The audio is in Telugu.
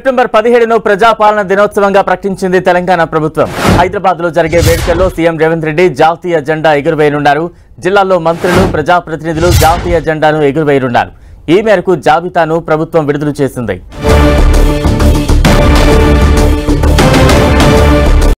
సెప్టెంబర్ పదిహేడును ప్రజాపాలన దినోత్సవంగా ప్రకటించింది తెలంగాణ ప్రభుత్వం. హైదరాబాద్లో జరిగే వేడుకల్లో సీఎం రేవంత్ రెడ్డి జాతీయ జెండా ఎగురవేయనున్నారు. జిల్లాల్లో మంత్రులు ప్రజాప్రతినిధులు జాతీయ జెండాను ఎగురవేయనున్నారు. ఈ మేరకు జాబితాను ప్రభుత్వం విడుదల చేసింది.